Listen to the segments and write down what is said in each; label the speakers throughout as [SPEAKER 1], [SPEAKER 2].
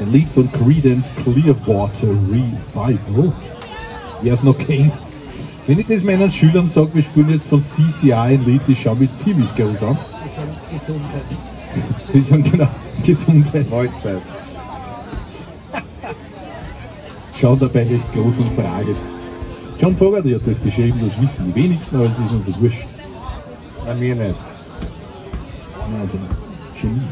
[SPEAKER 1] Ein Lied von Credence Clearwater Revival. Wer es noch kennt. Wenn ich das meinen Schülern sage, wir spielen jetzt von CCI ein Lied, die schauen mich ziemlich groß an.
[SPEAKER 2] Gesundheit.
[SPEAKER 1] Die sagen genau Gesundheit.
[SPEAKER 3] Mahlzeit.
[SPEAKER 1] Schauen dabei echt groß und frage. John Fogarty hat das geschrieben, das wissen die wenigsten, aber es ist uns wurscht.
[SPEAKER 3] Bei mir nicht.
[SPEAKER 1] Also, Genie.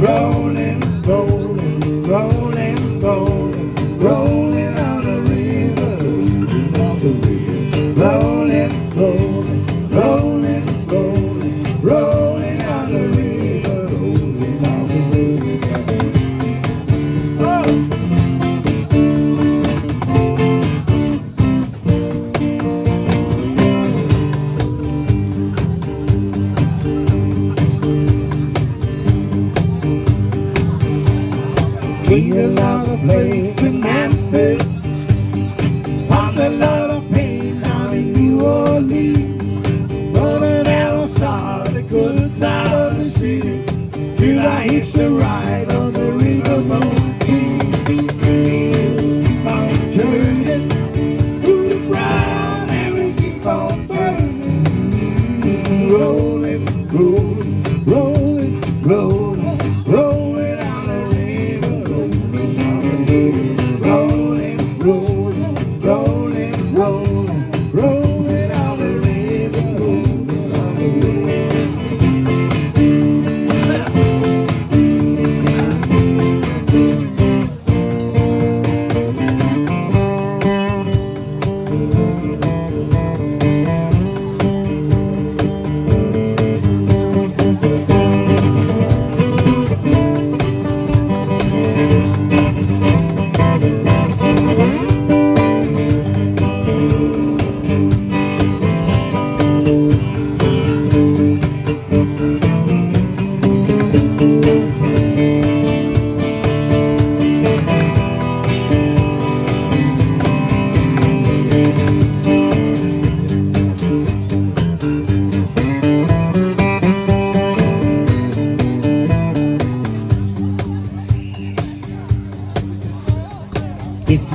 [SPEAKER 4] Rolling, rolling, rolling, rolling, rolling on the river, on the river. Rolling, rolling, King another place in Memphis. Found a lot of pain down in New Orleans. Running out of saw the good side of the city. Till I hitched a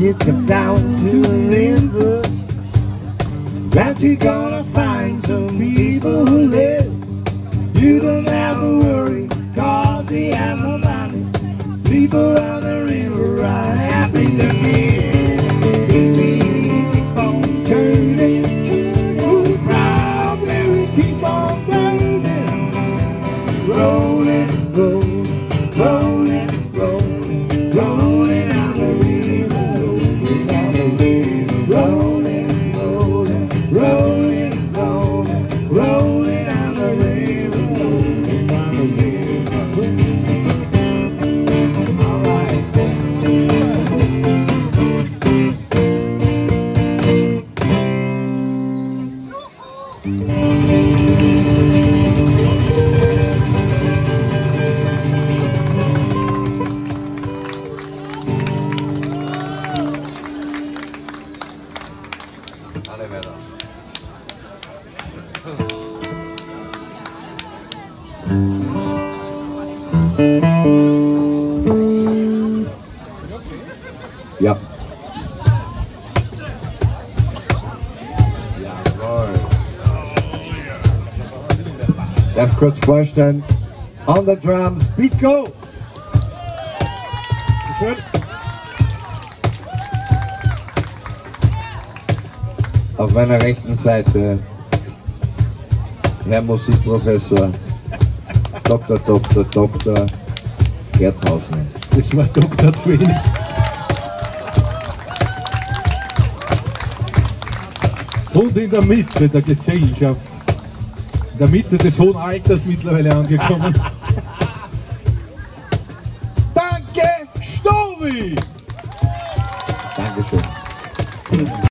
[SPEAKER 4] You come down to the river, that you're gonna find some people who live. You don't have to worry, cause they have no money. People on the river are happy to. Baby, keep on turning. Ooh, keep on burning. Rolling, rolling,
[SPEAKER 3] Weiter.
[SPEAKER 1] Ja.
[SPEAKER 3] Jawohl.
[SPEAKER 4] Darf kurz on the drums, beat go! Auf meiner rechten Seite Herr Musikprofessor Dr. Dr. Dr. Gerd Hausmann.
[SPEAKER 1] Das war Dr. zu wenig. Und in der Mitte der Gesellschaft, in der Mitte des hohen Alters mittlerweile angekommen. Danke, Stovi!